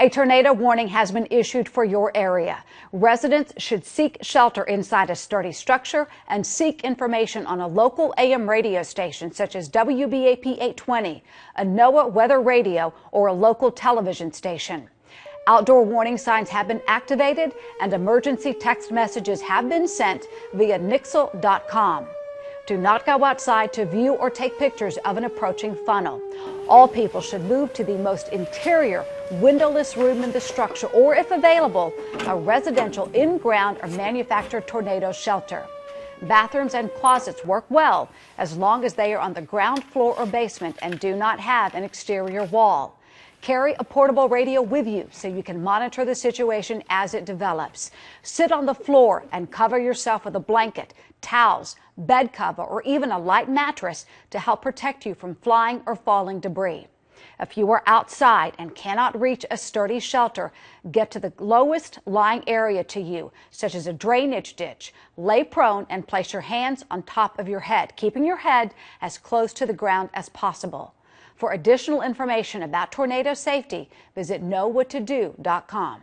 A tornado warning has been issued for your area. Residents should seek shelter inside a sturdy structure and seek information on a local AM radio station such as WBAP 820, a NOAA weather radio, or a local television station. Outdoor warning signs have been activated and emergency text messages have been sent via nixle.com. Do not go outside to view or take pictures of an approaching funnel. All people should move to the most interior, windowless room in the structure, or if available, a residential in-ground or manufactured tornado shelter. Bathrooms and closets work well as long as they are on the ground floor or basement and do not have an exterior wall. Carry a portable radio with you so you can monitor the situation as it develops. Sit on the floor and cover yourself with a blanket, towels, bed cover, or even a light mattress to help protect you from flying or falling debris. If you are outside and cannot reach a sturdy shelter, get to the lowest lying area to you, such as a drainage ditch. Lay prone and place your hands on top of your head, keeping your head as close to the ground as possible. For additional information about tornado safety, visit knowwhattodo.com.